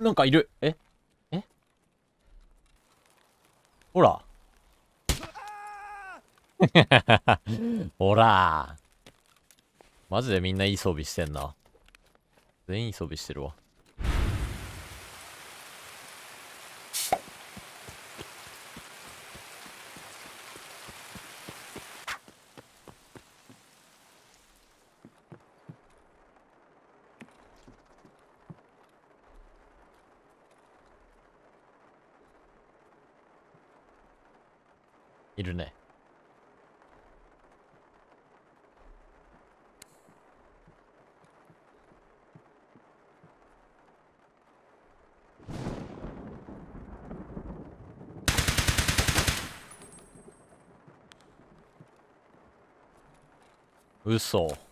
なんかいる。え？え？ほら。ほら。マジでみんないい装備してんな。全員いい装備してるわ。いるね。嘘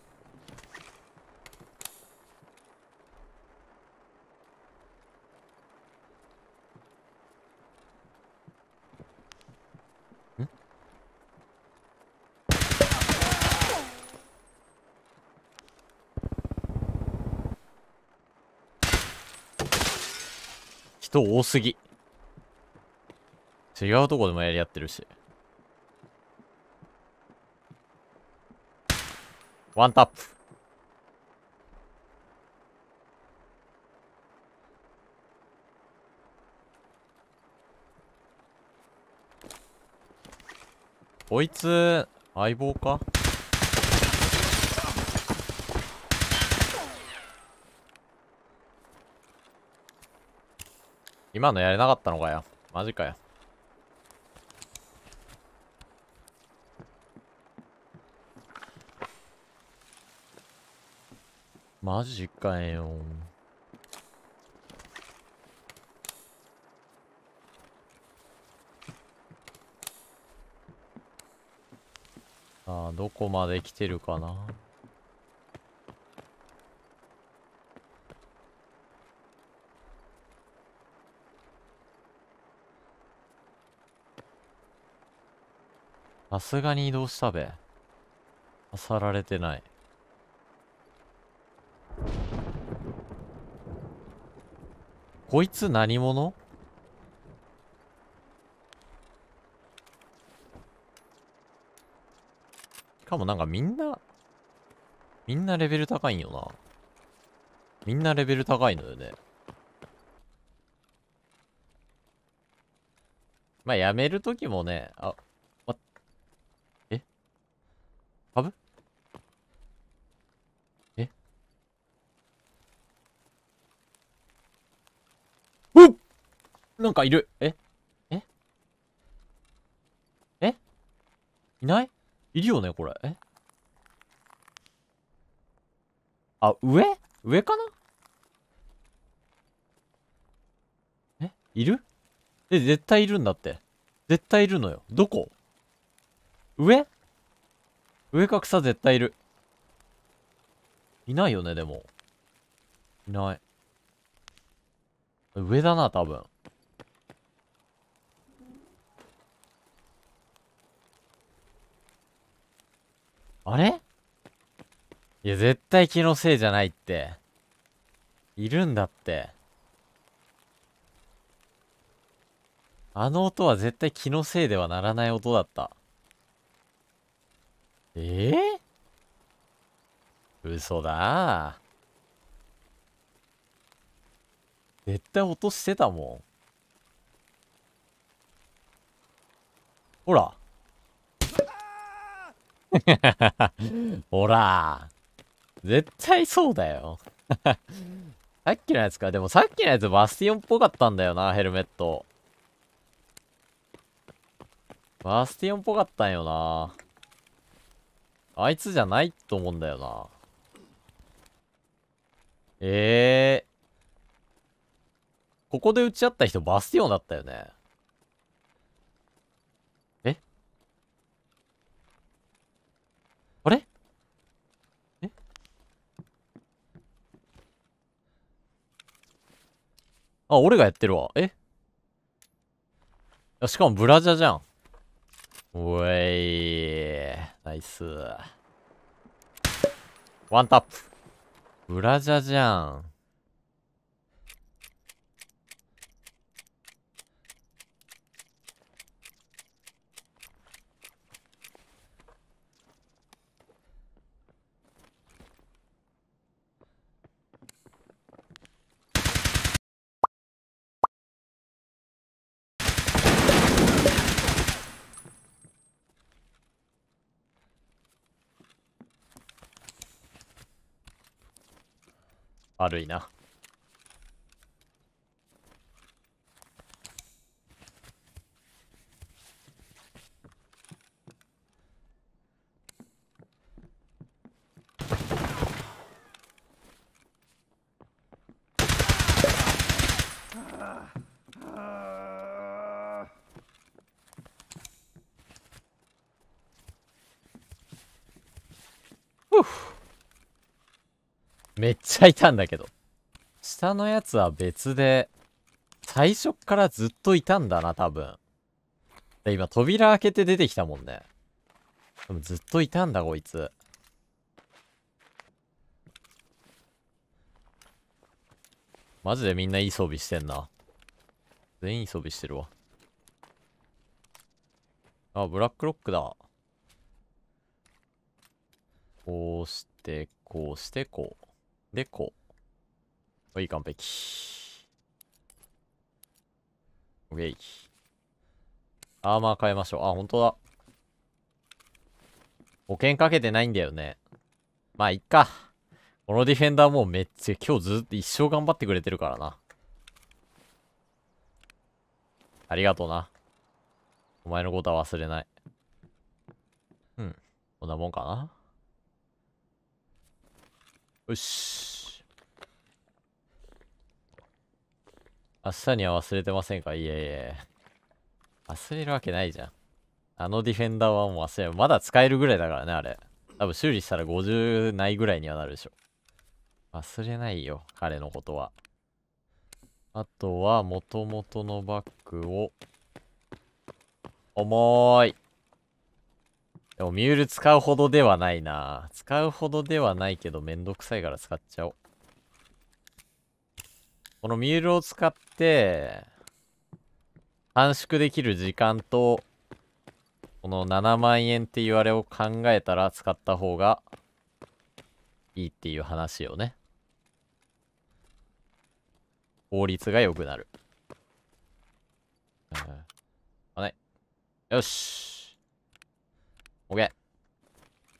人多すぎ。違うとこでもやり合ってるし。ワンタップ。こいつ相棒か？今のやれなかったのかよ。マジかよ。マジかよ。さあどこまで来てるかな。さすがに移動したべ。漁られてない。こいつ何者？しかもなんかみんな、みんなレベル高いんよな。みんなレベル高いのよね。まあ、やめるときもね、あ、ま、え株え？うっ！なんかいる。え？え？え？いない？いるよね、これ。え？あ、上？上かな？え？いる？え、絶対いるんだって。絶対いるのよ。どこ？上？上か草絶対いる。いないよね、でも。いない。上だな、多分。あれ？いや、絶対気のせいじゃないって。いるんだって。あの音は絶対気のせいではならない音だった。ええ嘘だ絶対音してたもん。ほら。ほら。絶対そうだよ。さっきのやつか。でもさっきのやつバスティオンっぽかったんだよな、ヘルメット。バスティオンっぽかったんよな。あいつじゃないと思うんだよな。ええー。ここで撃ち合った人バスティオンだったよね。え？あれ？え？あ、俺がやってるわ。え？あしかもブラジャじゃん。おいナイス。ワンタップ。ブラジャじゃん。悪いな。めっちゃいたんだけど。下のやつは別で、最初からずっといたんだな、多分。で、今扉開けて出てきたもんね。でもずっといたんだ、こいつ。マジでみんないい装備してんな。全員いい装備してるわ。あ、ブラックロックだ。こうして、こうして、こう。で、こう。いい、完璧。オッケー。アーマー変えましょう。あ、ほんとだ。保険かけてないんだよね。まあ、いっか。このディフェンダーもうめっちゃ今日ずっと一生頑張ってくれてるからな。ありがとうな。お前のことは忘れない。うん。こんなもんかな。よし。明日には忘れてませんか？いえいえ。忘れるわけないじゃん。あのディフェンダーはもう忘れる。まだ使えるぐらいだからね、あれ。多分修理したら50ないぐらいにはなるでしょ。忘れないよ、彼のことは。あとは、元々のバッグを。重い。でもミュール使うほどではないな。使うほどではないけどめんどくさいから使っちゃおう。このミュールを使って、短縮できる時間と、この7万円っていうあれを考えたら使った方がいいっていう話よね。効率が良くなる。うん。あね。よし。オッケー。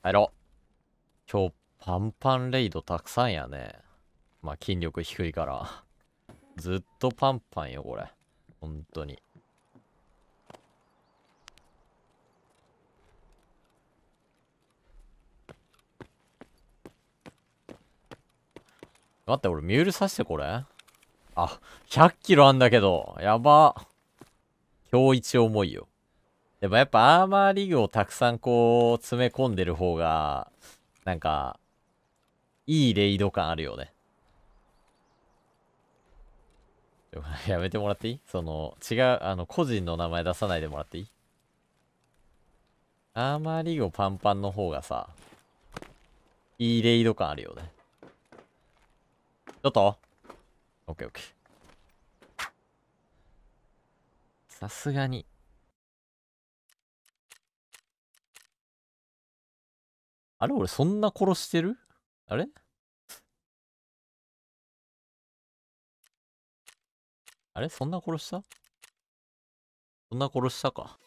入ろう。今日、パンパンレイドたくさんやね。まあ、筋力低いから。ずっとパンパンよ、これ。本当に。待って、俺ミュールさしてこれあ、100キロあんだけど。やば。今日一重いよ。でもやっぱアーマーリグをたくさんこう詰め込んでる方が、なんか、いいレイド感あるよね。やめてもらっていい？その、違う、あの、個人の名前出さないでもらっていい？アーマーリグをパンパンの方がさ、いいレイド感あるよね。ちょっとオッケーオッケー。さすがに。あれ俺そんな殺してる？あれ？あれ？そんな殺した？そんな殺したか。